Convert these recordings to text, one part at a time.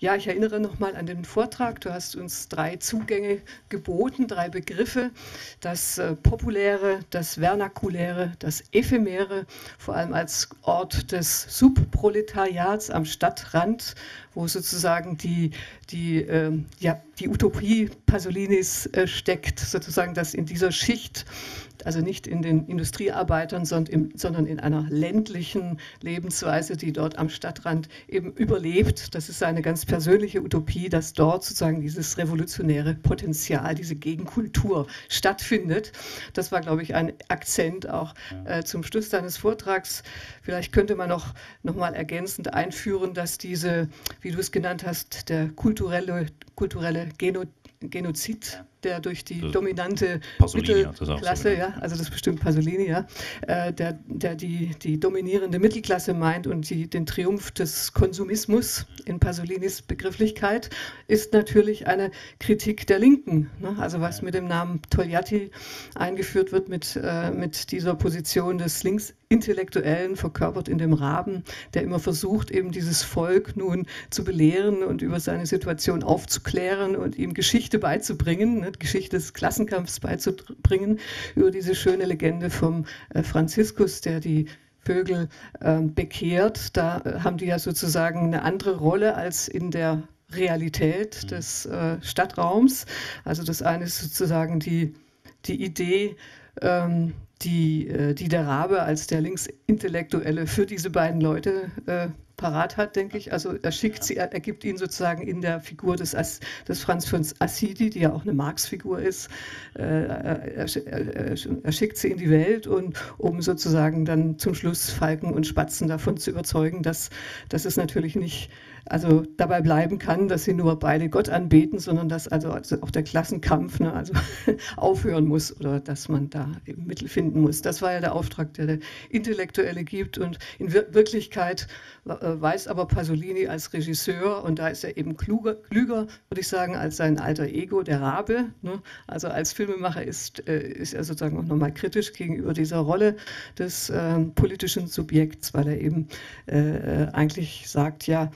Ja, ich erinnere nochmal an den Vortrag. Du hast uns drei Zugänge geboten, drei Begriffe. Das äh, Populäre, das Vernakuläre, das Ephemere, vor allem als Ort des Subproletariats am Stadtrand, wo sozusagen die, die, äh, ja, die Utopie Pasolinis äh, steckt, sozusagen, dass in dieser Schicht also nicht in den Industriearbeitern, sondern in einer ländlichen Lebensweise, die dort am Stadtrand eben überlebt. Das ist eine ganz persönliche Utopie, dass dort sozusagen dieses revolutionäre Potenzial, diese Gegenkultur stattfindet. Das war, glaube ich, ein Akzent auch äh, zum Schluss deines Vortrags. Vielleicht könnte man noch, noch mal ergänzend einführen, dass diese, wie du es genannt hast, der kulturelle, kulturelle Genozid Genozid, der durch die dominante Pasolini Mittelklasse, so ja, also das ist bestimmt Pasolini, ja, äh, der, der die, die dominierende Mittelklasse meint und die, den Triumph des Konsumismus in Pasolinis Begrifflichkeit, ist natürlich eine Kritik der Linken. Ne? Also was mit dem Namen Togliatti eingeführt wird, mit, äh, mit dieser Position des Linksintellektuellen, verkörpert in dem Raben, der immer versucht, eben dieses Volk nun zu belehren und über seine Situation aufzuklären und ihm Geschichte beizubringen, ne? Geschichte des Klassenkampfs beizubringen, über diese schöne Legende vom äh, Franziskus, der die Vögel äh, bekehrt. Da äh, haben die ja sozusagen eine andere Rolle als in der Realität mhm. des äh, Stadtraums. Also das eine ist sozusagen die, die Idee, ähm, die, äh, die der Rabe als der Linksintellektuelle für diese beiden Leute äh, parat hat, denke ich. Also er schickt sie, er, er gibt ihn sozusagen in der Figur des, As, des Franz von Assisi, die ja auch eine Marx-Figur ist, äh, er, er, er, schickt sie in die Welt und um sozusagen dann zum Schluss Falken und Spatzen davon zu überzeugen, dass, dass es natürlich nicht also dabei bleiben kann, dass sie nur beide Gott anbeten, sondern dass also, also auch der Klassenkampf ne, also aufhören muss oder dass man da Mittel finden muss. Das war ja der Auftrag, der der Intellektuelle gibt und in Wirklichkeit äh, weiß aber Pasolini als Regisseur und da ist er eben kluger, klüger, würde ich sagen, als sein alter Ego, der Rabe. Ne? Also als Filmemacher ist, äh, ist er sozusagen auch nochmal kritisch gegenüber dieser Rolle des äh, politischen Subjekts, weil er eben äh, eigentlich sagt, ja,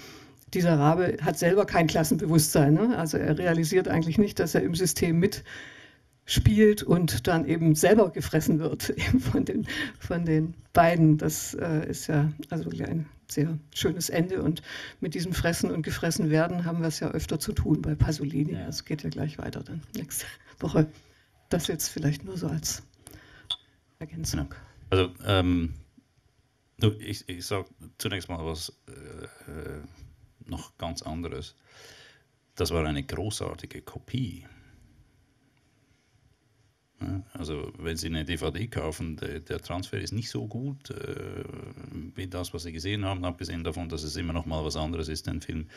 dieser Rabe hat selber kein Klassenbewusstsein. Ne? Also er realisiert eigentlich nicht, dass er im System mitspielt und dann eben selber gefressen wird von den, von den beiden. Das äh, ist ja also ein sehr schönes Ende. Und mit diesem Fressen und gefressen werden haben wir es ja öfter zu tun bei Pasolini. Es ja. geht ja gleich weiter dann nächste Woche. Das jetzt vielleicht nur so als Ergänzung. Also ähm, ich, ich sage zunächst mal was. Äh, äh noch ganz anderes. Das war eine großartige Kopie. Also wenn Sie eine DVD kaufen, der, der Transfer ist nicht so gut äh, wie das, was Sie gesehen haben, abgesehen davon, dass es immer noch mal was anderes ist, den Film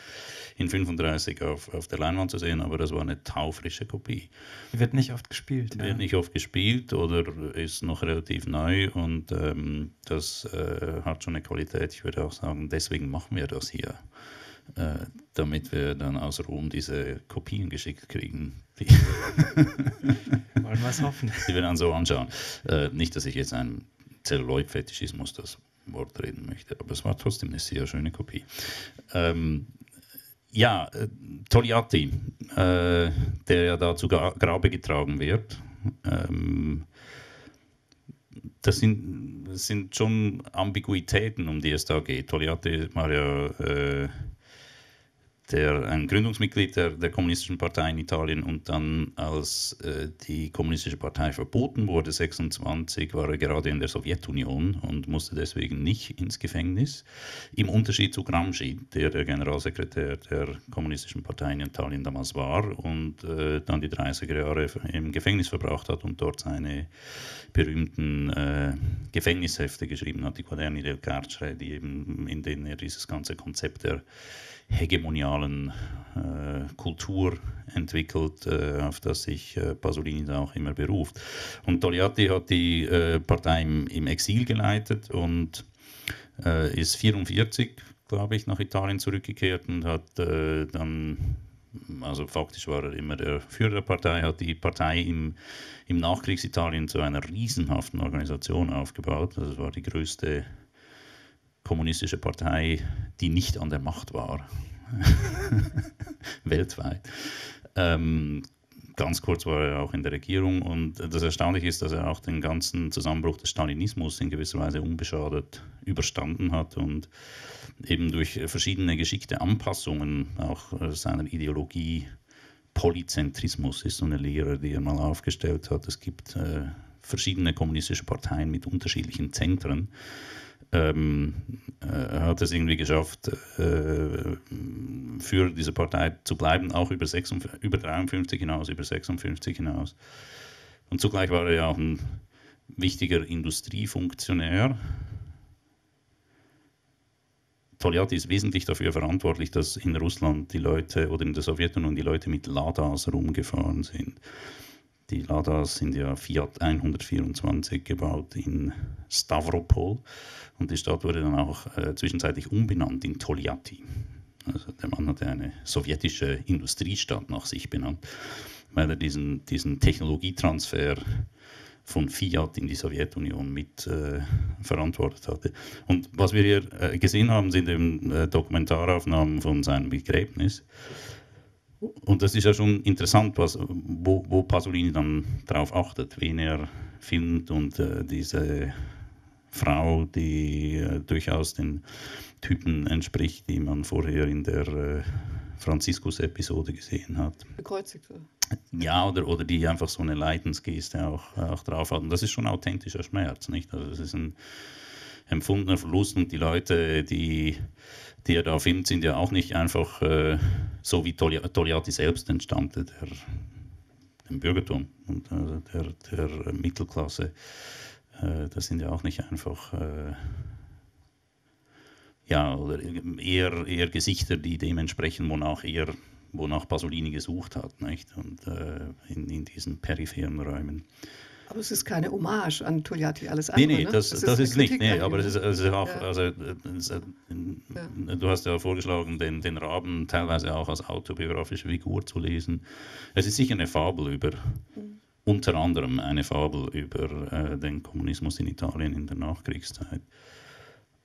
in 35 auf, auf der Leinwand zu sehen, aber das war eine taufrische Kopie. Wird nicht oft gespielt. Wird ja. nicht oft gespielt oder ist noch relativ neu und ähm, das äh, hat schon eine Qualität. Ich würde auch sagen, deswegen machen wir das hier. Äh, damit wir dann aus Rom diese Kopien geschickt kriegen. Die Wollen wir es hoffen. Die wir dann so anschauen. Äh, nicht, dass ich jetzt einen Zelluloid-Fetischismus das Wort reden möchte, aber es war trotzdem eine sehr schöne Kopie. Ähm, ja, äh, Togliatti, äh, der ja da zu Grabe getragen wird. Ähm, das sind, sind schon Ambiguitäten, um die es da geht. Togliatti war ja äh, der, ein Gründungsmitglied der, der, Kommunistischen Partei in Italien und dann, als äh, die Kommunistische Partei verboten wurde, 26, war er gerade in der Sowjetunion und musste deswegen nicht ins Gefängnis. Im Unterschied zu Gramsci, der der Generalsekretär der Kommunistischen Partei in Italien damals war und äh, dann die 30er Jahre im Gefängnis verbracht hat und dort seine berühmten äh, Gefängnishefte geschrieben hat, die Quaderni del Carcere, die eben, in denen er dieses ganze Konzept der hegemonialen äh, Kultur entwickelt, äh, auf das sich äh, Pasolini da auch immer beruft. Und Togliatti hat die äh, Partei im, im, Exil geleitet und äh, ist 44, glaube ich, nach Italien zurückgekehrt und hat äh, dann also faktisch war er immer der Führer der Partei, hat die Partei im, im Nachkriegsitalien zu einer riesenhaften Organisation aufgebaut. Das war die größte kommunistische Partei, die nicht an der Macht war weltweit. Ähm, ganz kurz war er auch in der Regierung und das Erstaunliche ist, dass er auch den ganzen Zusammenbruch des Stalinismus in gewisser Weise unbeschadet überstanden hat und eben durch verschiedene geschickte Anpassungen auch seiner Ideologie Polyzentrismus ist so eine Lehre, die er mal aufgestellt hat. Es gibt äh, verschiedene kommunistische Parteien mit unterschiedlichen Zentren ähm, äh, hat es irgendwie geschafft, äh, für diese Partei zu bleiben, auch über, 56, über 53 hinaus, über 56 hinaus. Und zugleich war er ja auch ein wichtiger Industriefunktionär. Togliatti ist wesentlich dafür verantwortlich, dass in Russland die Leute oder in der Sowjetunion die Leute mit Ladas rumgefahren sind. Die Ladas sind ja Fiat 124 gebaut in Stavropol und die Stadt wurde dann auch äh, zwischenzeitlich umbenannt in Toljatti. Also der Mann hatte eine sowjetische Industriestadt nach sich benannt, weil er diesen, diesen Technologietransfer von Fiat in die Sowjetunion mit äh, verantwortet hatte. Und was wir hier äh, gesehen haben, sind eben äh, Dokumentaraufnahmen von seinem Begräbnis. Und das ist ja schon interessant, was, wo, wo Pasolini dann darauf achtet, wen er filmt und äh, diese Frau, die äh, durchaus den Typen entspricht, die man vorher in der äh, Franziskus-Episode gesehen hat. Bekreuzigt oder? Ja, oder, oder die einfach so eine Leidensgeste auch, auch drauf hat. Und das ist schon authentischer Schmerz, nicht? Also es ist ein empfundener Verlust und die Leute, die die er da filmt, sind ja auch nicht einfach äh, so wie Togliatti selbst entstammte, der, dem Bürgertum und äh, der, der Mittelklasse. Äh, das sind ja auch nicht einfach äh, ja, oder eher, eher Gesichter, die dementsprechend, wonach er, wonach Pasolini gesucht hat, nicht? Und äh, in, in diesen peripheren Räumen. Aber es ist keine Hommage an Togliatti, alles andere. Nee, nee, ne? das, das, das ist, nicht. Nee, aber es ist, ist auch, Ja. also, äh, du hast ja vorgeschlagen, den, den Raben teilweise auch als autobiografische Figur zu lesen. Es ist sicher eine Fabel über, unter anderem eine Fabel über äh, den Kommunismus in Italien in der Nachkriegszeit.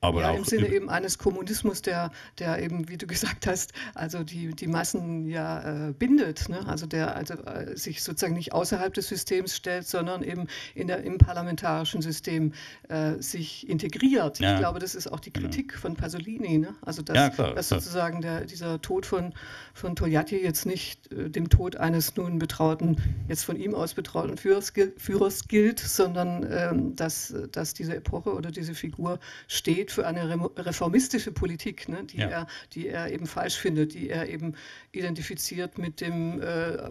Aber ja, im Sinne eben eines Kommunismus, der, der eben, wie du gesagt hast, also die, die Massen ja äh, bindet, ne? also der also, äh, sich sozusagen nicht außerhalb des Systems stellt, sondern eben in der, im parlamentarischen System äh, sich integriert. Ja. Ich glaube, das ist auch die. Kritik von Pasolini, ne? also dass, Ja, klar, dass sozusagen der, dieser Tod von, von Togliatti jetzt nicht äh, dem Tod eines nun betrauten, jetzt von ihm aus betrauten Führers, Führers gilt, sondern ähm, dass, dass diese Epoche oder diese Figur steht für eine reformistische Politik, ne, die, Ja. er, die er eben falsch findet, die er eben identifiziert mit dem äh,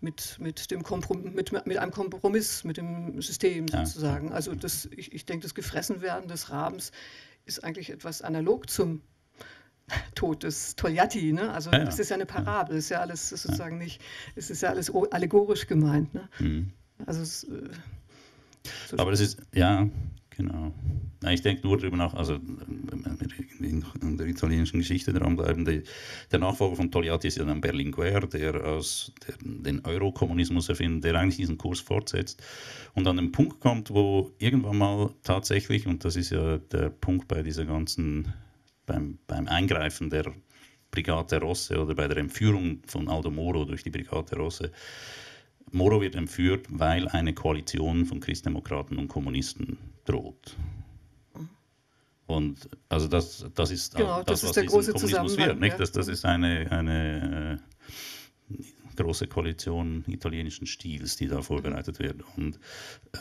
mit, mit, dem Komprom mit, mit einem Kompromiss, mit dem System Ja. sozusagen. Also das, ich, ich denke, das Gefressenwerden des Rabens ist eigentlich etwas analog zum Tod des Togliatti. Ne? Also Ja, ja. das ist ja eine Parabel, ist ja alles ist sozusagen nicht, es ist ja alles allegorisch gemeint. Ne? Mhm. Also es, äh, so Aber es ist, ja, genau. Na, ich denke nur darüber nach, also wenn wir irgendwie in, der italienischen Geschichte dranbleiben, die, der Nachfolger von Togliatti ist ja dann Berlinguer, der aus der, den Eurokommunismus erfindet, der eigentlich diesen Kurs fortsetzt und an den Punkt kommt, wo irgendwann mal tatsächlich, und das ist ja der Punkt bei dieser ganzen, beim, beim Eingreifen der Brigate Rosse oder bei der Entführung von Aldo Moro durch die Brigate Rosse, Moro wird entführt, weil eine Koalition von Christdemokraten und Kommunisten droht. Und also das, das ist Genau, auch das ist was der große Kommunismus wird. Nicht? ja. Das, das ist eine, eine äh, große Koalition italienischen Stils, die da vorbereitet wird. Und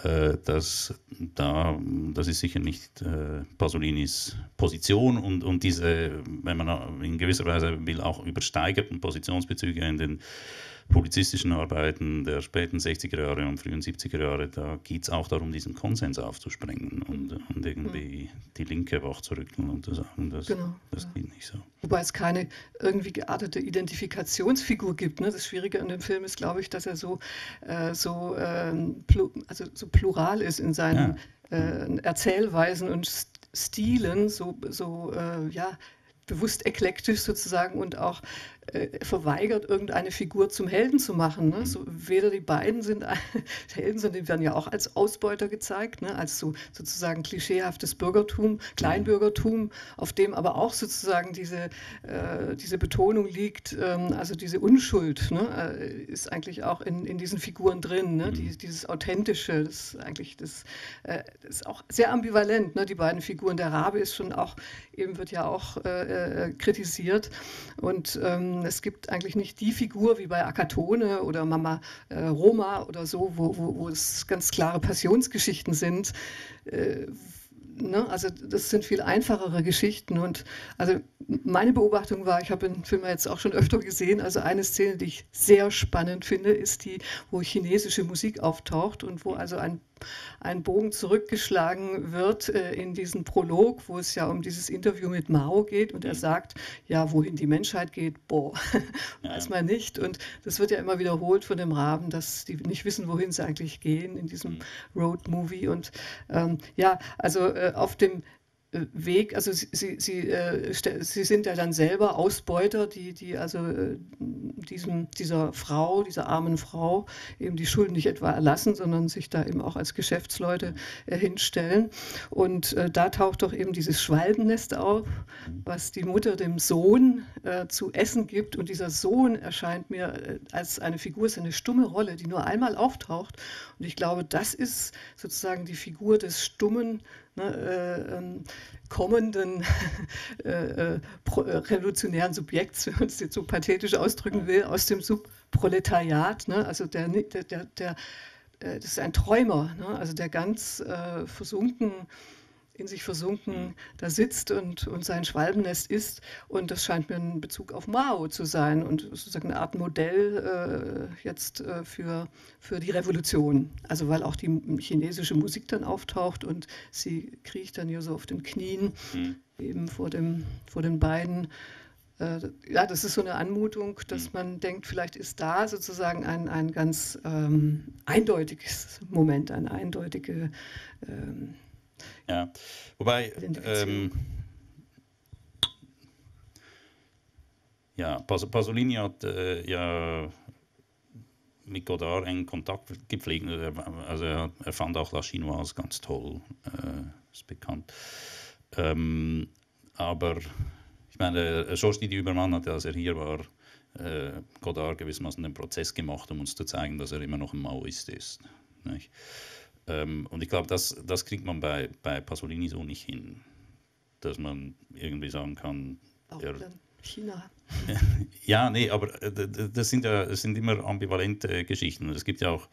äh, das, da, das ist sicher nicht äh, Pasolinis Position und, und diese, wenn man in gewisser Weise will, auch übersteigerten Positionsbezüge in den publizistischen Arbeiten der späten 60er Jahre und frühen 70er Jahre, da geht es auch darum, diesen Konsens aufzusprengen und, und irgendwie die Linke wachzurütteln und zu sagen, das, Genau, das ja. geht nicht so. Wobei es keine irgendwie geartete Identifikationsfigur gibt. Ne? Das Schwierige an dem Film ist, glaube ich, dass er so, äh, so, plu also so plural ist in seinen äh, Erzählweisen und St- Stilen, so, so äh, ja, bewusst eklektisch sozusagen und auch äh, verweigert, irgendeine Figur zum Helden zu machen. Ne? So, weder die beiden sind Helden, sondern die werden ja auch als Ausbeuter gezeigt, ne? als so sozusagen klischeehaftes Bürgertum, Kleinbürgertum, auf dem aber auch sozusagen diese, äh, diese Betonung liegt, ähm, also diese Unschuld ne? äh, ist eigentlich auch in, in diesen Figuren drin, ne? Die, dieses Authentische, das eigentlich das, äh, das ist auch sehr ambivalent, ne? die beiden Figuren. Der Rabe ist schon auch, eben wird ja auch äh, äh, kritisiert und ähm, es gibt eigentlich nicht die Figur wie bei Akatone oder Mama äh, Roma oder so, wo, wo, wo es ganz klare Passionsgeschichten sind. Äh, ne? Also das sind viel einfachere Geschichten. Und also meine Beobachtung war, ich habe den Film jetzt auch schon öfter gesehen, also eine Szene, die ich sehr spannend finde, ist die, wo chinesische Musik auftaucht und wo also ein ein Bogen zurückgeschlagen wird äh, in diesen Prolog, wo es ja um dieses Interview mit Mao geht und er mhm. sagt, ja, wohin die Menschheit geht, boah, weiß man nicht. Und das wird ja immer wiederholt von dem Raben, dass die nicht wissen, wohin sie eigentlich gehen in diesem mhm. Road-Movie. Und ähm, ja, also äh, auf dem Weg, also sie, sie, sie, äh, sie sind ja dann selber Ausbeuter, die, die also äh, diesem, dieser Frau, dieser armen Frau eben die Schulden nicht etwa erlassen, sondern sich da eben auch als Geschäftsleute äh, hinstellen. Und da taucht doch eben dieses Schwalbennest auf, was die Mutter dem Sohn zu essen gibt. Und dieser Sohn erscheint mir als eine Figur, ist eine stumme Rolle, die nur einmal auftaucht. Und ich glaube, das ist sozusagen die Figur des stummen ne, äh, ähm, kommenden äh, äh, äh, revolutionären Subjekts, wenn man es jetzt so pathetisch ausdrücken will, aus dem Subproletariat. Ne? Also der, der, der, der, das ist ein Träumer, ne? also der ganz äh, versunken in sich versunken da sitzt und, und sein Schwalbennest isst. Und das scheint mir ein Bezug auf Mao zu sein und sozusagen eine Art Modell äh, jetzt äh, für, für die Revolution. Also weil auch die chinesische Musik dann auftaucht und sie kriecht dann hier so auf den Knien mhm. eben vor, dem, vor den beiden. Äh, ja, das ist so eine Anmutung, dass mhm. man denkt, vielleicht ist da sozusagen ein, ein ganz ähm, eindeutiges Moment, eine eindeutige ähm, ja, wobei, ähm, ja, Pas Pasolini hat äh, ja mit Godard engen Kontakt gepflegt. Also er, er, fand auch La Chinoise ganz toll, äh, ist bekannt. Ähm, aber ich meine, Didi Übermann hat, als er hier war, äh, Godard gewissermaßen den Prozess gemacht, um uns zu zeigen, dass er immer noch ein Maoist ist. Nicht? Ähm, und ich glaube, das, das kriegt man bei, bei Pasolini so nicht hin, dass man irgendwie sagen kann, auch der, China. ja, nee, aber äh, das sind ja das sind immer ambivalente Geschichten. Es gibt ja auch,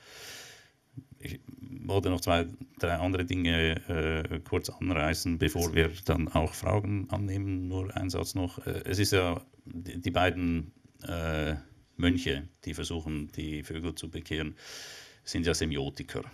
ich wollte noch zwei, drei andere Dinge äh, kurz anreißen, bevor wir dann auch Fragen annehmen. Nur ein Satz noch. Äh, es ist ja die, die beiden äh, Mönche, die versuchen, die Vögel zu bekehren, sind ja Semiotiker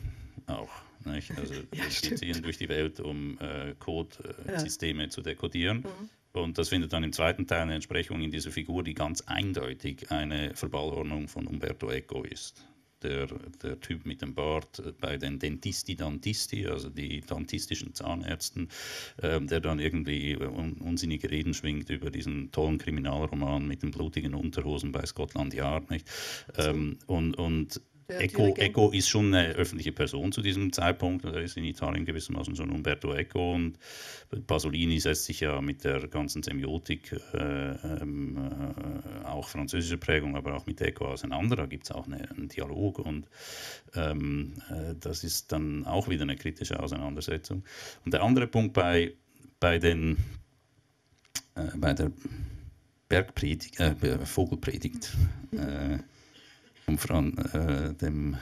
auch. Nicht? Also ja, die ziehen durch die Welt, um äh, Codesysteme ja. zu dekodieren. Mhm. Und das findet dann im zweiten Teil eine Entsprechung in dieser Figur, die ganz eindeutig eine Verballhornung von Umberto Eco ist. Der, der, Typ mit dem Bart bei den Dentisti Dantisti, also die dantistischen Zahnärzten, äh, der dann irgendwie un unsinnige Reden schwingt über diesen tollen Kriminalroman mit den blutigen Unterhosen bei Scotland Yard. Nicht? Ähm, und, und Eco, Eco, ist schon eine öffentliche Person zu diesem Zeitpunkt. Er ist in Italien gewissermaßen schon Umberto Eco und Pasolini setzt sich ja mit der ganzen Semiotik, äh, ähm, äh, auch französische Prägung, aber auch mit Eco auseinander. Da gibt es auch eine, einen Dialog und ähm, äh, das ist dann auch wieder eine kritische Auseinandersetzung. Und der andere Punkt bei, bei, den, äh, bei der Bergpredigt, äh, Vogelpredigt. Um Fran äh, dem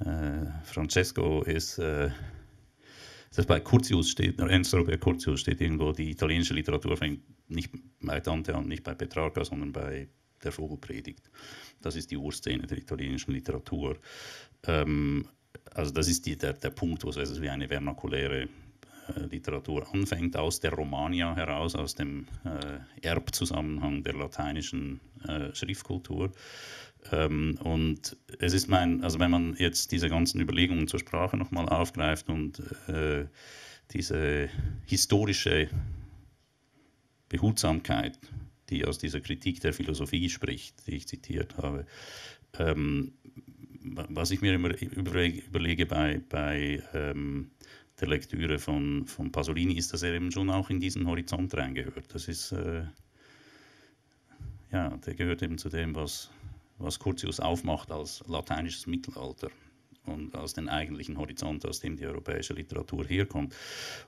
äh, Francesco ist, äh, das bei Curtius steht, Ernst Robert Curtius steht irgendwo, die italienische Literatur fängt nicht bei Dante an, nicht bei Petrarca, sondern bei der Vogelpredigt. Das ist die Urszene der italienischen Literatur. Ähm, also das ist die, der, der Punkt, wo es also wie eine vernakuläre äh, Literatur anfängt, aus der Romania heraus, aus dem äh, Erbzusammenhang der lateinischen äh, Schriftkultur. Ähm, und es ist mein, also wenn man jetzt diese ganzen Überlegungen zur Sprache nochmal aufgreift und äh, diese historische Behutsamkeit die aus dieser Kritik der Philosophie spricht, die ich zitiert habe. Ähm, was ich mir immer überlege bei, bei ähm, der Lektüre von, von Pasolini, ist, dass er eben schon auch in diesen Horizont reingehört. Das ist, äh, ja, der gehört eben zu dem, was, was Curtius aufmacht als lateinisches Mittelalter und aus dem eigentlichen Horizont, aus dem die europäische Literatur herkommt.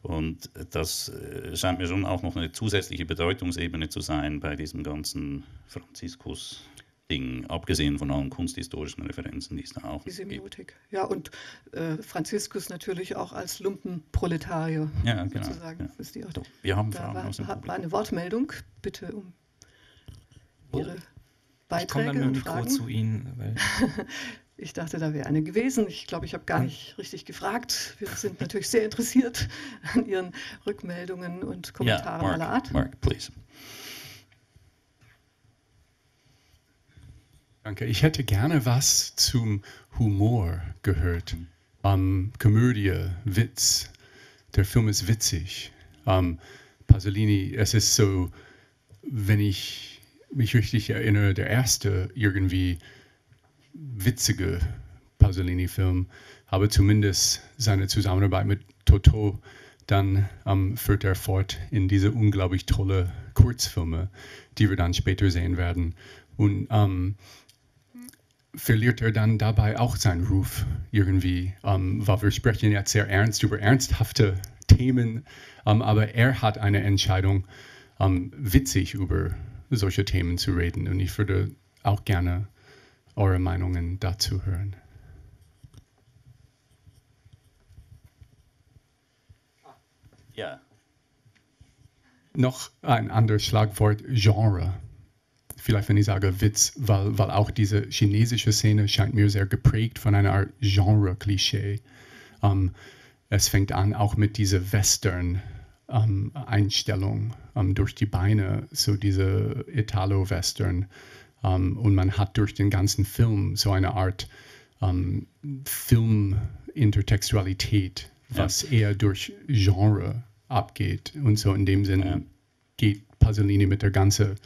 Und das äh, scheint mir schon auch noch eine zusätzliche Bedeutungsebene zu sein bei diesem ganzen Franziskus. Ding, abgesehen von allen kunsthistorischen Referenzen, die es da auch die Semiotik. gibt. Ja, und äh, Franziskus natürlich auch als Lumpenproletarier. Ja, genau. Sozusagen. Ja. Doch, wir haben Fragen war, aus dem war eine Wortmeldung, bitte um Ihre Beiträge ich komme dann mit dem Mikro zu Ihnen. Ich dachte, da wäre eine gewesen. Ich glaube, ich habe gar nicht richtig gefragt. Wir sind natürlich sehr interessiert an Ihren Rückmeldungen und Kommentaren yeah, aller Art. Mark, please. Danke. Ich hätte gerne was zum Humor gehört. Um, ähm, Komödie, Witz. Der Film ist witzig. Um, ähm, Pasolini, es ist so, wenn ich mich richtig erinnere, der erste irgendwie witzige Pasolini-Film, aber zumindest seine Zusammenarbeit mit Toto, dann ähm, führt er fort in diese unglaublich tolle Kurzfilme, die wir dann später sehen werden. Und ähm, verliert er dann dabei auch seinen Ruf irgendwie, ähm, weil wir sprechen jetzt sehr ernst über ernsthafte Themen, ähm, aber er hat eine Entscheidung, ähm, witzig über solche Themen zu reden. Und ich würde auch gerne eure Meinungen dazu hören. Ja. Noch ein anderes Schlagwort, Genre. Vielleicht, wenn ich sage Witz, weil, weil auch diese chinesische Szene scheint mir sehr geprägt von einer Art Genre-Klischee. Um, ähm, es fängt an auch mit dieser Western-Einstellung um, ähm, durch die Beine, so diese Italo-Western. Um, und man hat durch den ganzen Film so eine Art um, Film-Intertextualität, was ja. eher durch Genre abgeht. Und so in dem Sinne ja. geht Pasolini mit der ganzen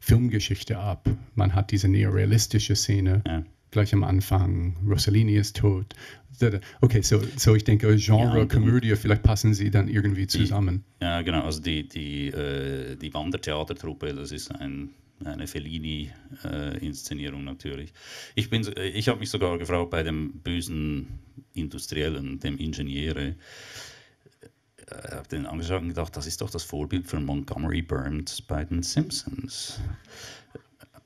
Filmgeschichte ab. Man hat diese neorealistische Szene. Ja. Gleich am Anfang, Rossellini ist tot. Okay, so, so ich denke, Genre, ja, Komödie, vielleicht passen sie dann irgendwie zusammen. Die, ja, genau, also die, die, äh, die Wandertheatertruppe, das ist ein eine Fellini-Inszenierung äh, natürlich. Ich, ich habe mich sogar gefragt bei dem bösen Industriellen, dem Ingenieure, äh, habe den angeschaut und gedacht, das ist doch das Vorbild von Montgomery Burns bei den Simpsons.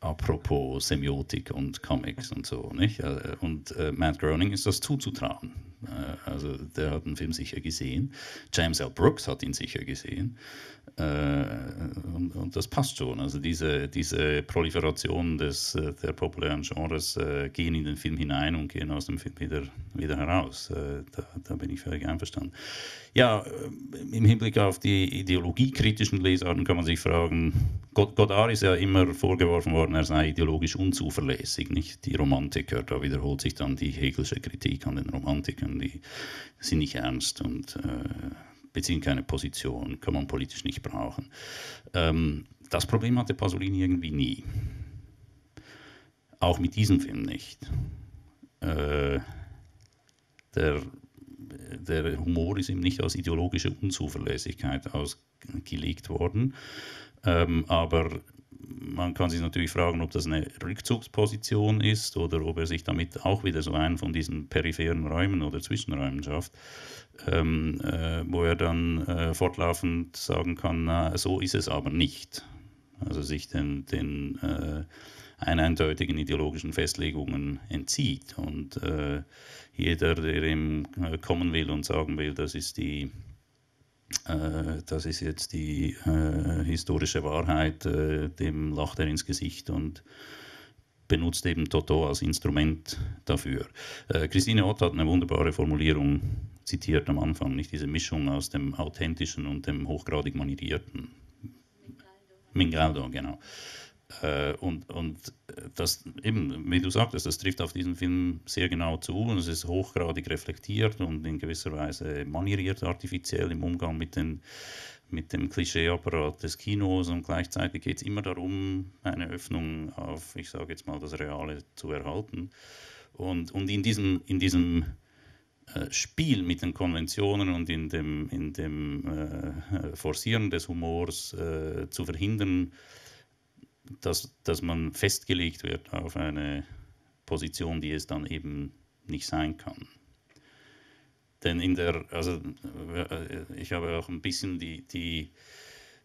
Apropos Semiotik und Comics und so, nicht? Äh, und äh, Matt Groening ist das zuzutrauen. Äh, also der hat den Film sicher gesehen. James L. Brooks hat ihn sicher gesehen. Äh, und, und, das passt schon. Also diese, diese Proliferation des, äh, der populären Genres äh, gehen in den Film hinein und gehen aus dem Film wieder, wieder heraus. Äh, da, da, bin ich völlig einverstanden. Ja, äh, im Hinblick auf die ideologiekritischen Lesarten kann man sich fragen, Godard ist ja immer vorgeworfen worden, er sei ideologisch unzuverlässig. Nicht? Die Romantiker, da wiederholt sich dann die Hegelsche Kritik an den Romantikern, die sind nicht ernst und äh, beziehen keine Position, kann man politisch nicht brauchen. Ähm, das Problem hatte Pasolini irgendwie nie. Auch mit diesem Film nicht. Äh, der, der Humor ist ihm nicht als ideologische Unzuverlässigkeit ausgelegt worden. Ähm, aber man kann sich natürlich fragen, ob das eine Rückzugsposition ist oder ob er sich damit auch wieder so einen von diesen peripheren Räumen oder Zwischenräumen schafft ähm, äh, wo er dann äh, fortlaufend sagen kann, na, so ist es aber nicht. Also sich den, den äh, eindeutigen ideologischen Festlegungen entzieht. Und äh, jeder, der ihm äh, kommen will und sagen will, das ist die das ist jetzt die historische Wahrheit, dem lacht er ins Gesicht und benutzt eben Toto als Instrument dafür. Christine Ott hat eine wunderbare Formulierung zitiert am Anfang, nicht diese Mischung aus dem Authentischen und dem hochgradig manierierten. Mingaldo, genau. Äh, und, und das eben, wie du sagtest, das trifft auf diesen Film sehr genau zu und es ist hochgradig reflektiert und in gewisser Weise manieriert artifiziell im Umgang mit den, mit dem Klischeeapparat des Kinos und gleichzeitig geht es immer darum, eine Öffnung auf, ich sage jetzt mal, das Reale zu erhalten. Und, und in diesem, in diesem äh, Spiel mit den Konventionen und in dem, in dem äh, Forcieren des Humors äh, zu verhindern, dass, dass man festgelegt wird auf eine Position, die es dann eben nicht sein kann. Denn in der, also äh, ich habe auch ein bisschen die, die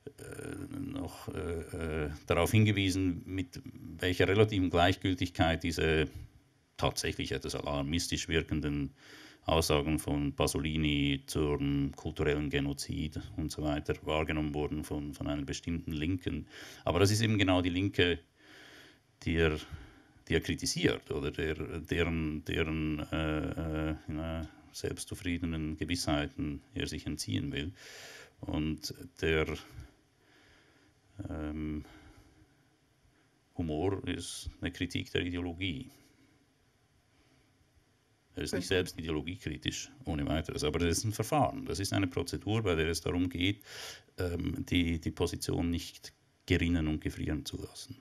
äh, noch äh, äh, darauf hingewiesen, mit welcher relativen Gleichgültigkeit diese tatsächlich etwas alarmistisch wirkenden Aussagen von Pasolini zum kulturellen Genozid und so weiter wahrgenommen wurden von, von einer bestimmten Linken. Aber das ist eben genau die Linke, die er, die er kritisiert oder der, deren, deren äh, äh, selbstzufriedenen Gewissheiten er sich entziehen will. Und der ähm, Humor ist eine Kritik der Ideologie. Er ist nicht selbst ideologiekritisch, ohne weiteres, aber das ist ein Verfahren, das ist eine Prozedur, bei der es darum geht, ähm, die, die Position nicht gerinnen und gefrieren zu lassen.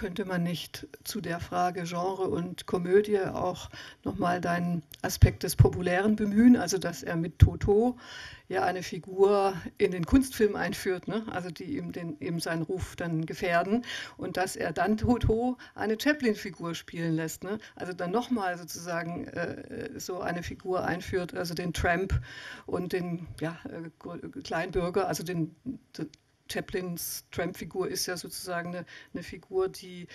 Könnte man nicht zu der Frage Genre und Komödie auch nochmal deinen Aspekt des Populären bemühen? Also, dass er mit Toto ja eine Figur in den Kunstfilm einführt, ne? also die ihm den, eben seinen Ruf dann gefährden und dass er dann Toto eine Chaplin-Figur spielen lässt. Ne? Also dann nochmal sozusagen äh, so eine Figur einführt, also den Tramp und den ja, äh, Kleinbürger, also den, den Chaplins Tramp-Figur ist ja sozusagen eine, eine Figur, die,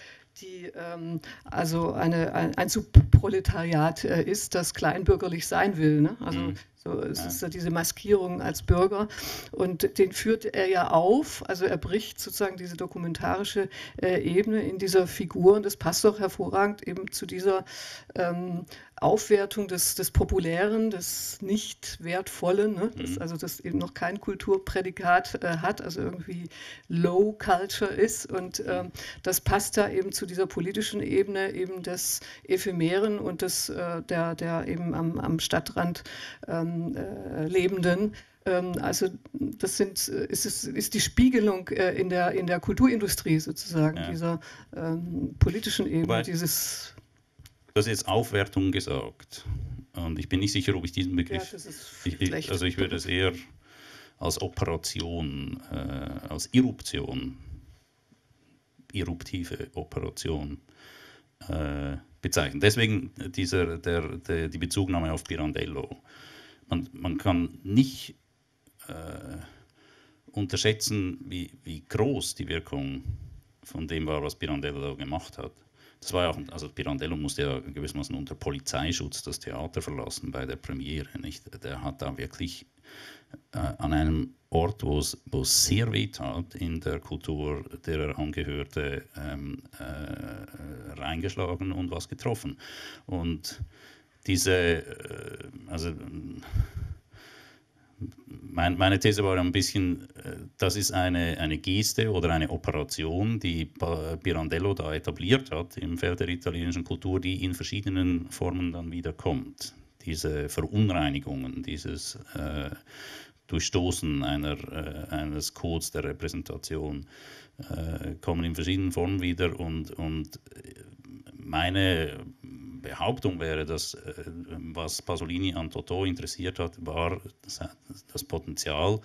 die ähm, also eine, ein, ein Subproletariat äh, ist, das kleinbürgerlich sein will. Ne? Also mhm. So, es ja. ist ja diese Maskierung als Bürger. Und den führt er ja auf, also er bricht sozusagen diese dokumentarische äh, Ebene in dieser Figur. Und das passt doch hervorragend eben zu dieser ähm, Aufwertung des, des Populären, des nicht Wertvollen, ne? das, mhm. also das eben noch kein Kulturprädikat äh, hat, also irgendwie Low Culture ist. Und ähm, das passt da eben zu dieser politischen Ebene eben des Ephemeren und des, äh, der, der eben am, am Stadtrand ähm, äh, Lebenden. Ähm, also das sind, äh, ist, ist die Spiegelung äh, in, der, in der Kulturindustrie sozusagen, ja. dieser ähm, politischen Ebene, Wobei, dieses... Hast jetzt Aufwertung gesagt und ich bin nicht sicher, ob ich diesen Begriff... Ja, ich, ich, also ich würde es eher als Operation, äh, als Eruption, eruptive Operation äh, bezeichnen. Deswegen dieser, der, der, die Bezugnahme auf Pirandello man, man kann nicht äh, unterschätzen, wie, wie groß die Wirkung von dem war, was Pirandello gemacht hat. Das war ja auch, also Pirandello musste ja gewissermaßen unter Polizeischutz das Theater verlassen bei der Premiere. Nicht? Der hat da wirklich äh, an einem Ort, wo es sehr weh tat in der Kultur, der er angehörte, ähm, äh, reingeschlagen und was getroffen. Und diese, äh, also mein, meine These war ein bisschen, äh, das ist eine, eine Geste oder eine Operation, die Pirandello da etabliert hat im Feld der italienischen Kultur, die in verschiedenen Formen dann wieder kommt. Diese Verunreinigungen, dieses äh, Durchstoßen einer, äh, eines Codes der Repräsentation äh, kommen in verschiedenen Formen wieder und, und meine Behauptung wäre, dass äh, was Pasolini an Totò interessiert hat, war das, Potenzial,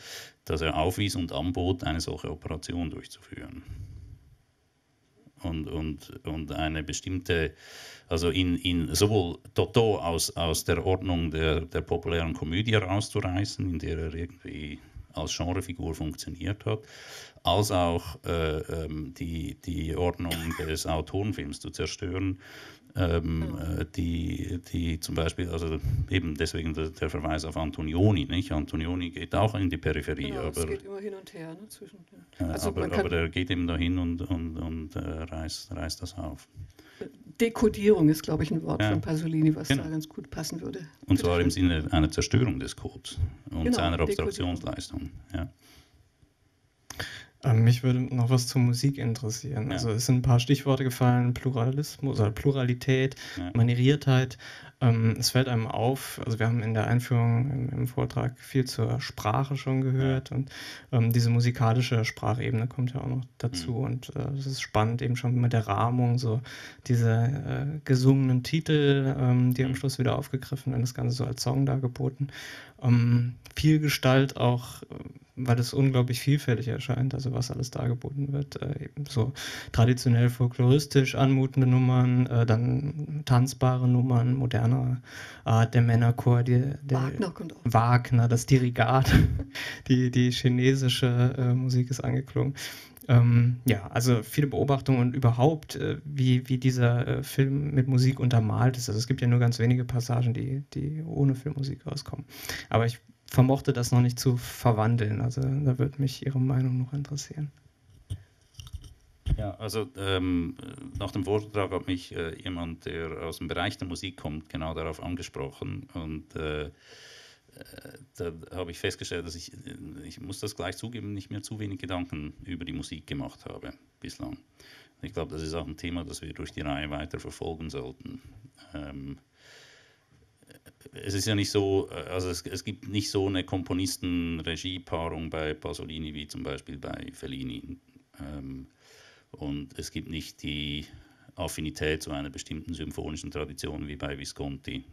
das er aufwies und anbot, eine solche Operation durchzuführen. Und, und, und eine bestimmte, also in, in sowohl Totò aus, aus der Ordnung der, der populären Komödie rauszureißen, in der er irgendwie als Genrefigur funktioniert hat, als auch äh, ähm, die, die Ordnung des Autorenfilms zu zerstören, ähm, äh, die, die zum Beispiel, also eben deswegen der, der, Verweis auf Antonioni, nicht? Antonioni geht auch in die Peripherie. Genau, aber, es geht immer hin und her. Ne, zwischen, also aber, aber der geht eben dahin und, und, und äh, reißt, reißt das auf. Dekodierung ist, glaube ich, ein Wort ja. von Pasolini, was genau. da ganz gut passen würde. Und Bitte zwar schön. im Sinne einer Zerstörung des Codes und genau, seiner Abstraktionsleistung. Ja. Ähm, mich würde noch was zur Musik interessieren. Ja. Also es sind ein paar Stichworte gefallen, Pluralismus oder Pluralität, ja. Manieriertheit. Ähm, es fällt einem auf, also wir haben in der Einführung im, im Vortrag viel zur Sprache schon gehört ja. und ähm, diese musikalische Sprachebene kommt ja auch noch dazu mhm. und äh, es ist spannend eben schon mit der Rahmung, so diese äh, gesungenen Titel, ähm, die am mhm. Schluss wieder aufgegriffen werden, das Ganze so als Song dargeboten. Ähm, viel Gestalt auch, weil es unglaublich vielfältig erscheint, also was alles dargeboten wird. Äh, so traditionell folkloristisch anmutende Nummern, äh, dann tanzbare Nummern, moderner Art, der Männerchor, die, der Wagner, kommt auch. Wagner, das Dirigat, die, die chinesische äh, Musik ist angeklungen. Ähm, ja, also viele Beobachtungen und überhaupt, äh, wie, wie dieser äh, Film mit Musik untermalt ist. Also es gibt ja nur ganz wenige Passagen, die, die ohne Filmmusik rauskommen. Aber ich vermochte das noch nicht zu verwandeln. Also da würde mich Ihre Meinung noch interessieren. Ja, also ähm, nach dem Vortrag hat mich äh, jemand, der aus dem Bereich der Musik kommt, genau darauf angesprochen. Und äh, da habe ich festgestellt, dass ich, ich muss das gleich zugeben, nicht mehr zu wenig Gedanken über die Musik gemacht habe bislang. Ich glaube, das ist auch ein Thema, das wir durch die Reihe weiter verfolgen sollten. Ähm, es ist ja nicht so, also es, es gibt nicht so eine Komponisten-Regie-Paarung bei Pasolini wie zum Beispiel bei Fellini. Ähm, und es gibt nicht die Affinität zu einer bestimmten symphonischen Tradition wie bei Visconti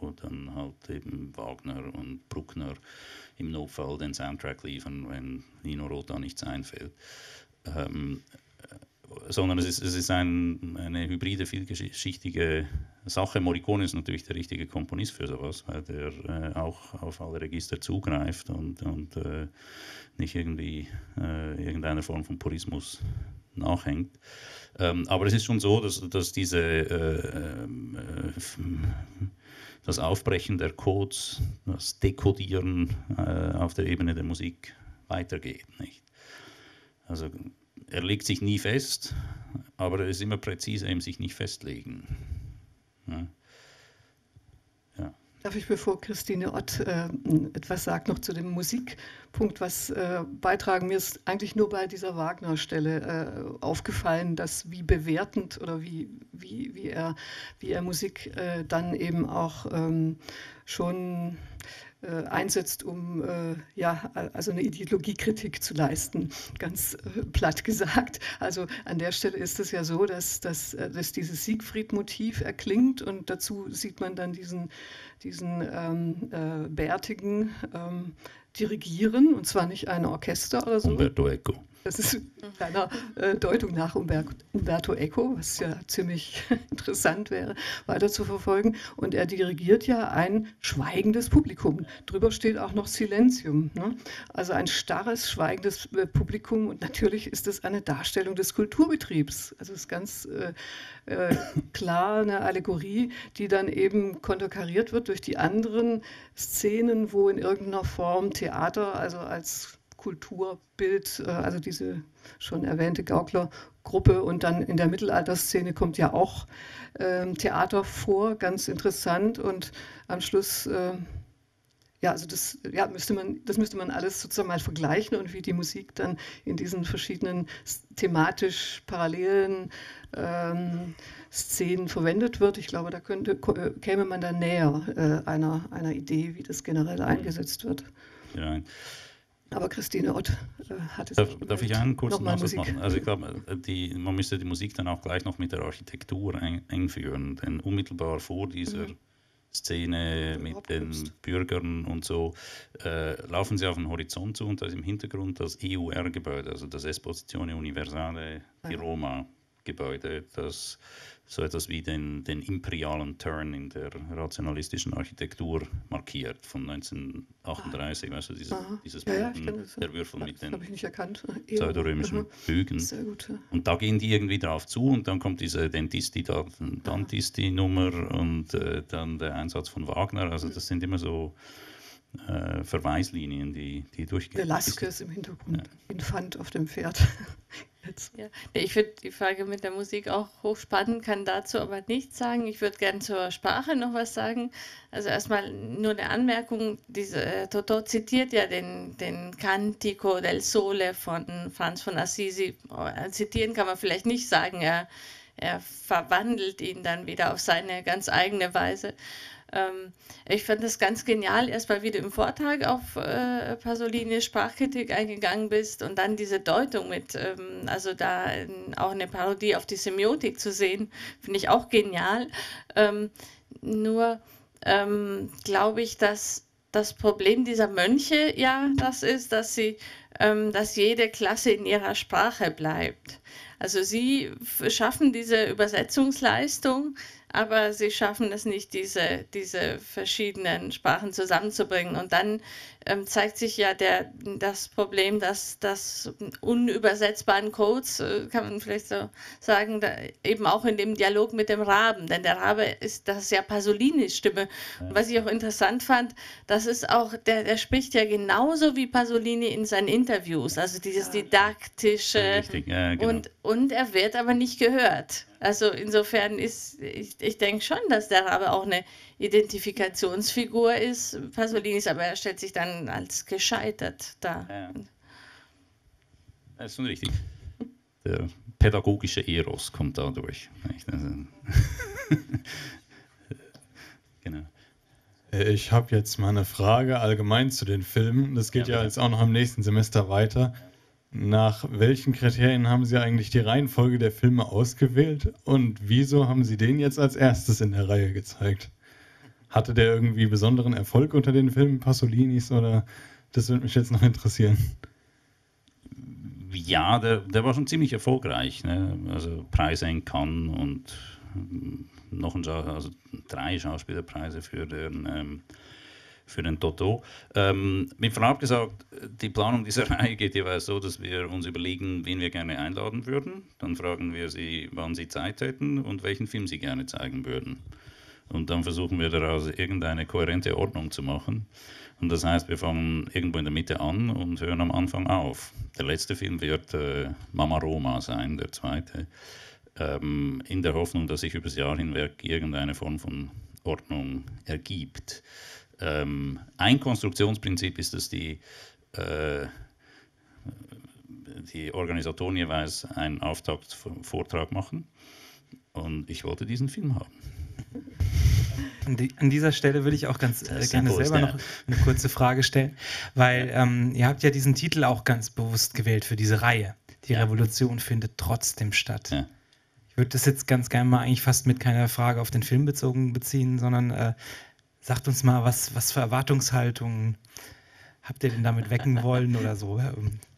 wo dann halt eben Wagner und Bruckner im Notfall den Soundtrack liefern, wenn Nino Rota nichts einfällt. Ähm, äh, sondern es ist, es ist ein, eine hybride, vielgeschichtige Sache. Morricone ist natürlich der richtige Komponist für sowas, weil der äh, auch auf alle Register zugreift und, und äh, nicht irgendwie äh, irgendeiner Form von Purismus nachhängt. Ähm, aber es ist schon so, dass, dass diese äh, äh, das Aufbrechen der Codes, das Dekodieren äh, auf der Ebene der Musik weitergeht. Nicht? Also er legt sich nie fest, aber er ist immer präzise im sich nicht festlegen. Ja. Darf ich, bevor Christine Ott äh, etwas sagt, noch zu dem Musikpunkt was äh, beitragen? Mir ist eigentlich nur bei dieser Wagner-Stelle äh, aufgefallen, dass wie bewertend oder wie, wie, wie, er, wie er Musik äh, dann eben auch ähm, schon einsetzt, um äh, ja, also eine Ideologiekritik zu leisten, ganz äh, platt gesagt. Also an der Stelle ist es ja so, dass, dass, äh, dass dieses Siegfried-Motiv erklingt und dazu sieht man dann diesen, diesen ähm, äh, bärtigen ähm, dirigieren, und zwar nicht ein Orchester oder so. Umberto Eco. Das ist einer äh, Deutung nach Umberto Eco, was ja ziemlich interessant wäre, weiter zu verfolgen. Und er dirigiert ja ein schweigendes Publikum. Drüber steht auch noch Silenzium. Ne? Also ein starres, schweigendes äh, Publikum. Und natürlich ist es eine Darstellung des Kulturbetriebs. Also es ist ganz äh, äh, klar eine Allegorie, die dann eben konterkariert wird durch die anderen Szenen, wo in irgendeiner Form Theater, also als Kulturbild, äh, also diese schon erwähnte Gauklergruppe. Und dann in der Mittelalterszene kommt ja auch ähm, Theater vor, ganz interessant. Und am Schluss, äh, ja, also das, ja, müsste man, das müsste man alles sozusagen mal vergleichen und wie die Musik dann in diesen verschiedenen thematisch parallelen ähm, Szenen verwendet wird. Ich glaube, da könnte, käme man dann näher äh, einer, einer Idee, wie das generell eingesetzt wird. Ja. Aber Christine Ott äh, hat es. Darf, darf ich einen kurzen Nachsatz machen? Also ich glaube, die, man müsste die Musik dann auch gleich noch mit der Architektur eng, eng führen, denn unmittelbar vor dieser mhm. Szene mit den Bürgern und so äh, laufen sie auf den Horizont zu und da ist im Hintergrund das EUR-Gebäude, also das Esposizione Universale di Roma Gebäude, das so etwas wie den, den imperialen Turn in der rationalistischen Architektur markiert von 1938, weißt du, dieses, dieses ja, Boden, ja, der Würfel mit den pseudorömischen. Bögen. Ja. Und da gehen die irgendwie drauf zu und dann kommt diese Dentisti, Dantisti-Nummer und äh, dann der Einsatz von Wagner. Also das sind immer so äh, Verweislinien, die, die durchgehen. Velasquez im Hintergrund, ja. Infant auf dem Pferd. Ja. Ich finde die Frage mit der Musik auch hochspannend, kann dazu aber nichts sagen. Ich würde gerne zur Sprache noch was sagen. Also erstmal nur eine Anmerkung, diese, äh, Toto zitiert ja den, den Cantico del Sole von Franz von Assisi. Äh, zitieren kann man vielleicht nicht sagen, er, er verwandelt ihn dann wieder auf seine ganz eigene Weise. Ähm, ich fand das ganz genial, erstmal wie du im Vortrag auf äh, Pasolinis Sprachkritik eingegangen bist und dann diese Deutung mit, ähm, also da in, auch eine Parodie auf die Semiotik zu sehen, finde ich auch genial. Ähm, nur ähm, glaube ich, dass das Problem dieser Mönche ja das ist, dass sie, ähm, dass jede Klasse in ihrer Sprache bleibt. Also sie schaffen diese Übersetzungsleistung, aber sie schaffen es nicht, diese, diese verschiedenen Sprachen zusammenzubringen. Und dann ähm, zeigt sich ja der, das Problem, dass das unübersetzbaren Codes, äh, kann man vielleicht so sagen, da, eben auch in dem Dialog mit dem Raben, denn der Rabe ist, das ist ja Pasolinis Stimme. Und was ich auch interessant fand, das ist auch, der, der spricht ja genauso wie Pasolini in seinen Interviews, also dieses didaktische ja, genau. und, und er wird aber nicht gehört. Also insofern ist, ich, ich denke schon, dass der Rabe auch eine Identifikationsfigur ist. Pasolini ist aber er stellt sich dann als gescheitert dar. Ja. Das ist schon richtig. Der pädagogische Eros kommt da durch. Also, genau. Ich habe jetzt mal eine Frage allgemein zu den Filmen. Das geht ja, ja jetzt auch noch im nächsten Semester weiter. Nach welchen Kriterien haben Sie eigentlich die Reihenfolge der Filme ausgewählt und wieso haben Sie den jetzt als erstes in der Reihe gezeigt? Hatte der irgendwie besonderen Erfolg unter den Filmen Pasolinis oder das würde mich jetzt noch interessieren? Ja, der, der war schon ziemlich erfolgreich. Ne? Also Preise in Cannes und hm, noch ein, also drei Schauspielerpreise für den ähm, für den Toto. Ähm, mit Verlaub gesagt, die Planung dieser Reihe geht jeweils so, dass wir uns überlegen, wen wir gerne einladen würden. Dann fragen wir sie, wann sie Zeit hätten und welchen Film sie gerne zeigen würden. Und dann versuchen wir daraus irgendeine kohärente Ordnung zu machen. Und das heißt, wir fangen irgendwo in der Mitte an und hören am Anfang auf. Der letzte Film wird äh, Mama Roma sein, der zweite. Ähm, in der Hoffnung, dass sich über das Jahr hinweg irgendeine Form von Ordnung ergibt. Ähm, ein Konstruktionsprinzip ist, dass die, äh, die Organisatoren jeweils einen Auftaktvortrag machen. Und ich wollte diesen Film haben. An, die, an, dieser Stelle würde ich auch ganz äh, gerne selber noch eine kurze Frage stellen, weil ähm, ihr habt ja diesen Titel auch ganz bewusst gewählt für diese Reihe. Die ja. Revolution findet trotzdem statt. Ja. Ich würde das jetzt ganz gerne mal eigentlich fast mit keiner Frage auf den Film bezogen beziehen, sondern äh, sagt uns mal, was, was für Erwartungshaltungen habt ihr denn damit wecken wollen oder so,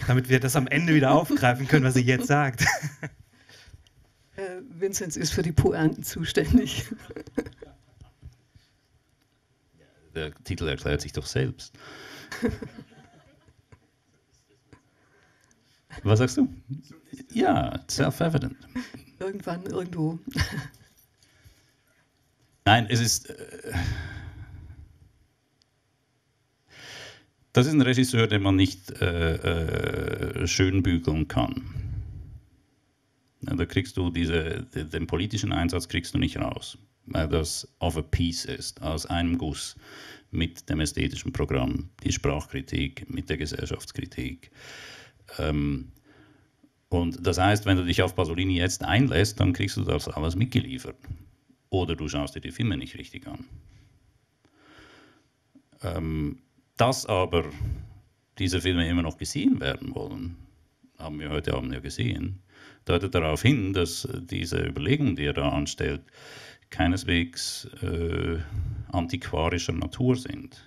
damit wir das am Ende wieder aufgreifen können, was ihr jetzt sagt. Äh, Vinzenz ist für die Pointen zuständig. Der Titel erklärt sich doch selbst. Was sagst du? Ja, self-evident. Irgendwann, irgendwo. Nein, es ist. Äh, das ist ein Regisseur, den man nicht äh, äh, schön bügeln kann. Da kriegst du diese, den politischen Einsatz kriegst du nicht raus, weil das of a piece ist, aus einem Guss mit dem ästhetischen Programm, die Sprachkritik, mit der Gesellschaftskritik. Ähm, und das heißt, wenn du dich auf Pasolini jetzt einlässt, dann kriegst du das alles mitgeliefert. Oder du schaust dir die Filme nicht richtig an. Ähm, dass aber diese Filme immer noch gesehen werden wollen, haben wir heute Abend ja gesehen, deutet darauf hin, dass diese Überlegungen, die er da anstellt, keineswegs äh, antiquarischer Natur sind,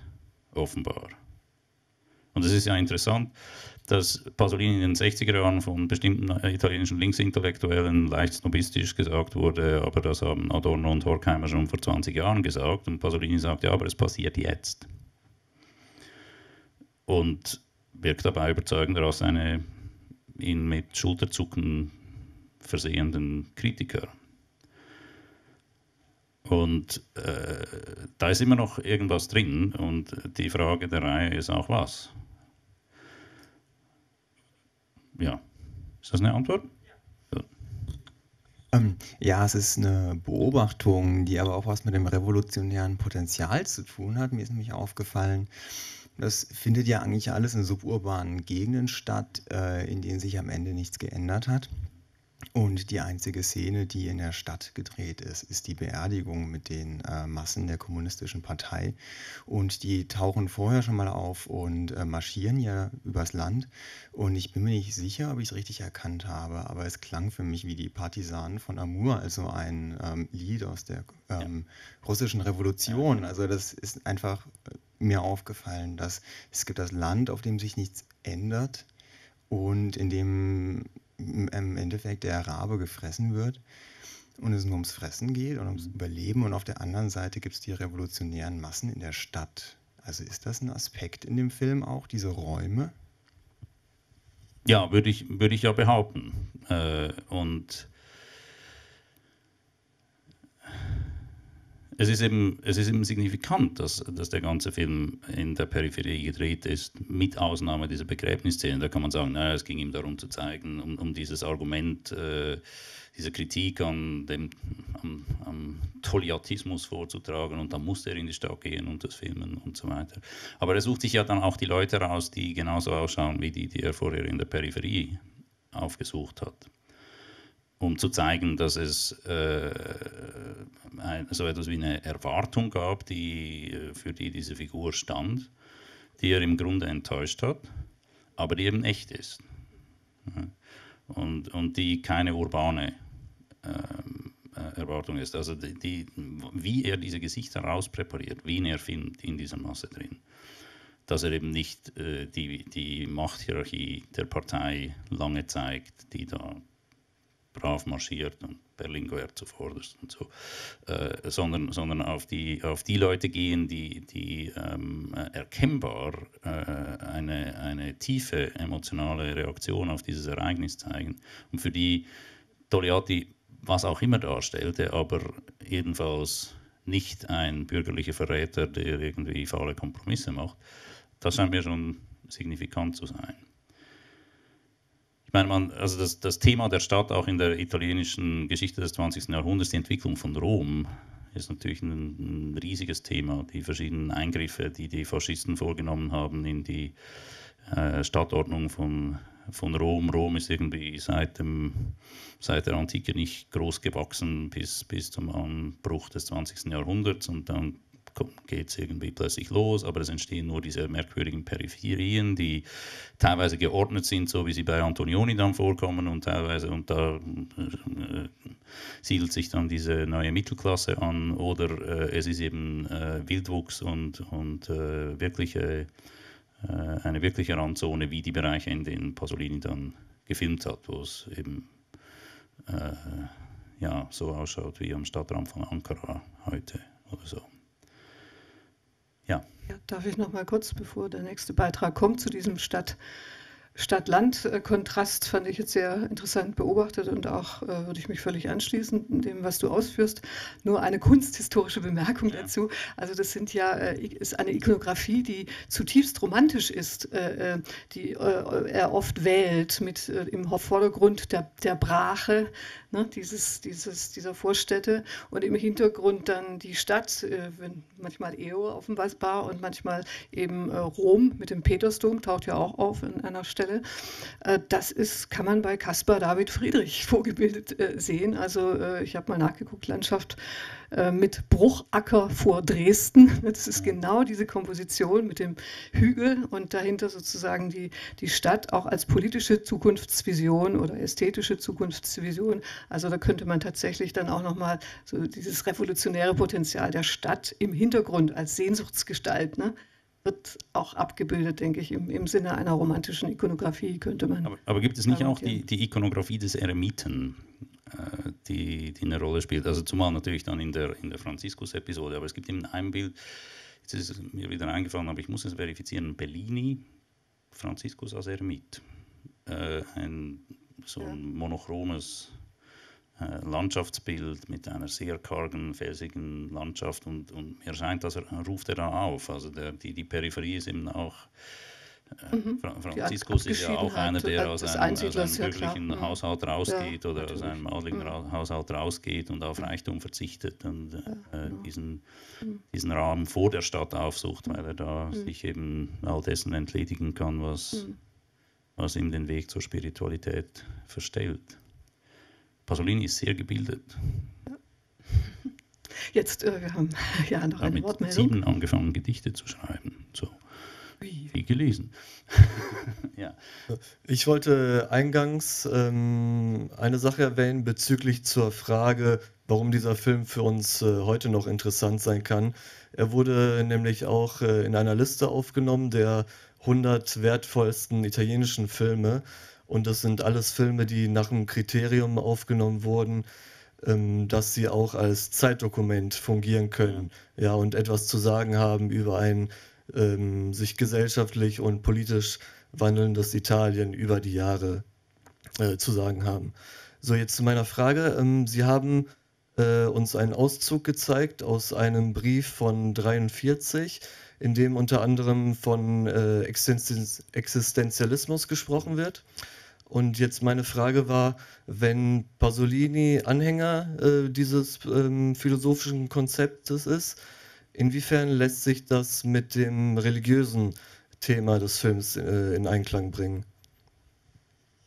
offenbar. Und es ist ja interessant, dass Pasolini in den 60er Jahren von bestimmten italienischen Linksintellektuellen leicht snobistisch gesagt wurde, aber das haben Adorno und Horkheimer schon vor 20 Jahren gesagt. Und Pasolini sagt, ja, aber es passiert jetzt und wirkt dabei überzeugender als eine ihn mit Schulterzucken versehenden Kritiker. Und äh, da ist immer noch irgendwas drin und die Frage der Reihe ist auch was. Ja, ist das eine Antwort? Ähm, ja, es ist eine Beobachtung, die aber auch was mit dem revolutionären Potenzial zu tun hat. Mir ist nämlich aufgefallen, das findet ja eigentlich alles in suburbanen Gegenden statt, äh, in denen sich am Ende nichts geändert hat. Und die einzige Szene, die in der Stadt gedreht ist, ist die Beerdigung mit den äh, Massen der Kommunistischen Partei. Und die tauchen vorher schon mal auf und äh, marschieren ja übers Land. Und ich bin mir nicht sicher, ob ich es richtig erkannt habe, aber es klang für mich wie die Partisanen von Amur, also ein ähm, Lied aus der ähm, ja. russischen Revolution. Also das ist einfach äh, mir aufgefallen, dass es gibt das Land, auf dem sich nichts ändert und in dem im Endeffekt der Rabe gefressen wird und es nur ums Fressen geht und ums Überleben und auf der anderen Seite gibt es die revolutionären Massen in der Stadt. Also ist das ein Aspekt in dem Film auch, diese Räume? Ja, würde ich, würd ich ja behaupten. Äh, und es ist eben, es ist eben signifikant, dass, dass der ganze Film in der Peripherie gedreht ist, mit Ausnahme dieser Begräbnisszene. Da kann man sagen, naja, es ging ihm darum zu zeigen, um, um dieses Argument, äh, diese Kritik an dem am, am Toliatismus vorzutragen und dann musste er in die Stadt gehen und das filmen und so weiter. Aber er sucht sich ja dann auch die Leute raus, die genauso ausschauen wie die, die er vorher in der Peripherie aufgesucht hat um zu zeigen, dass es äh, ein, so etwas wie eine Erwartung gab, die, äh, für die diese Figur stand, die er im Grunde enttäuscht hat, aber die eben echt ist. Und, und die keine urbane äh, Erwartung ist. Also die, die, wie er diese Gesichter rauspräpariert, wen er findet in dieser Masse drin. Dass er eben nicht äh, die, die Machthierarchie der Partei lange zeigt, die da brav marschiert und Berlinguer zuvorderst und so, äh, sondern, sondern auf, die, auf die Leute gehen, die, die ähm, erkennbar äh, eine, eine tiefe emotionale Reaktion auf dieses Ereignis zeigen und für die Togliatti was auch immer darstellte, aber jedenfalls nicht ein bürgerlicher Verräter, der irgendwie faule Kompromisse macht, das scheint mir schon signifikant zu sein. Ich meine, man, also das, das, Thema der Stadt auch in der italienischen Geschichte des 20. Jahrhunderts, die Entwicklung von Rom, ist natürlich ein, ein riesiges Thema. Die verschiedenen Eingriffe, die die Faschisten vorgenommen haben in die äh, Stadtordnung von, von Rom. Rom ist irgendwie seit, dem, seit der Antike nicht groß gewachsen bis, bis zum Anbruch des 20. Jahrhunderts und dann geht es irgendwie plötzlich los, aber es entstehen nur diese merkwürdigen Peripherien, die teilweise geordnet sind, so wie sie bei Antonioni dann vorkommen und teilweise, und da äh, siedelt sich dann diese neue Mittelklasse an oder äh, es ist eben äh, Wildwuchs und, und äh, wirkliche, äh, eine wirkliche Randzone, wie die Bereiche, in denen Pasolini dann gefilmt hat, wo es eben äh, ja, so ausschaut wie am Stadtrand von Ankara heute oder so. Ja. ja darf ich noch mal kurz, bevor der nächste Beitrag kommt, zu diesem Stadt, Stadt-Land-Kontrast fand ich jetzt sehr interessant beobachtet und auch äh, würde ich mich völlig anschließen in dem, was du ausführst. Nur eine kunsthistorische Bemerkung ja. dazu. Also das sind ja, äh, ist eine Ikonografie, die zutiefst romantisch ist, äh, äh die äh, er oft wählt mit äh, im Vordergrund der, der Brache, ne, dieses, dieses, dieser Vorstädte und im Hintergrund dann die Stadt, äh, manchmal Eo offenbar und manchmal eben Rom mit dem Petersdom, taucht ja auch auf an einer Stelle. Äh, das ist, kann man bei Caspar David Friedrich vorgebildet äh, sehen. Also äh, ich habe mal nachgeguckt, Landschaft mit Bruchacker vor Dresden. Das ist genau diese Komposition mit dem Hügel und dahinter sozusagen die, die Stadt auch als politische Zukunftsvision oder ästhetische Zukunftsvision. Also da könnte man tatsächlich dann auch nochmal so dieses revolutionäre Potenzial der Stadt im Hintergrund als Sehnsuchtsgestalt, ne, wird auch abgebildet, denke ich, im, im Sinne einer romantischen Ikonografie könnte man. Aber, aber gibt es nicht auch die, die Ikonografie des Eremiten? Äh, die, die eine Rolle spielt. Also zumal natürlich dann in der, in der Franziskus-Episode, aber es gibt eben ein Bild, jetzt ist es mir wieder eingefallen, aber ich muss es verifizieren, Bellini, Franziskus als Eremit. Äh, ein so ein monochromes Landschaftsbild mit einer sehr kargen, felsigen Landschaft und, und mir scheint, dass er ruft er da auf. Also der, die, die Peripherie ist eben auch Mhm. Franziskus ist ja auch einer, der aus einem, aus einem bürgerlichen ja, Haushalt rausgeht ja, oder natürlich. aus einem adligen mhm. Haushalt rausgeht und auf Reichtum verzichtet und äh, genau. diesen, mhm. diesen Rahmen vor der Stadt aufsucht, weil er da mhm. sich eben all dessen entledigen kann, was, mhm. was ihm den Weg zur Spiritualität verstellt. Pasolini ist sehr gebildet. Jetzt, äh, wir haben ja noch eine mit Wortmeldung. sieben angefangen, Gedichte zu schreiben. So. Wie gelesen. ja. Ich wollte eingangs ähm, eine Sache erwähnen bezüglich zur Frage, warum dieser Film für uns äh, heute noch interessant sein kann. Er wurde nämlich auch äh, in einer Liste aufgenommen der 100 wertvollsten italienischen Filme. Und das sind alles Filme, die nach einem Kriterium aufgenommen wurden, ähm, dass sie auch als Zeitdokument fungieren können. Ja, und etwas zu sagen haben über ein ähm, sich gesellschaftlich und politisch wandelndes Italien über die Jahre äh, zu sagen haben. So, jetzt zu meiner Frage. Ähm, Sie haben äh, uns einen Auszug gezeigt aus einem Brief von 43, in dem unter anderem von äh, Existenzialismus gesprochen wird. Und jetzt meine Frage war, wenn Pasolini Anhänger äh, dieses ähm, philosophischen Konzeptes ist, inwiefern lässt sich das mit dem religiösen Thema des Films äh, in Einklang bringen?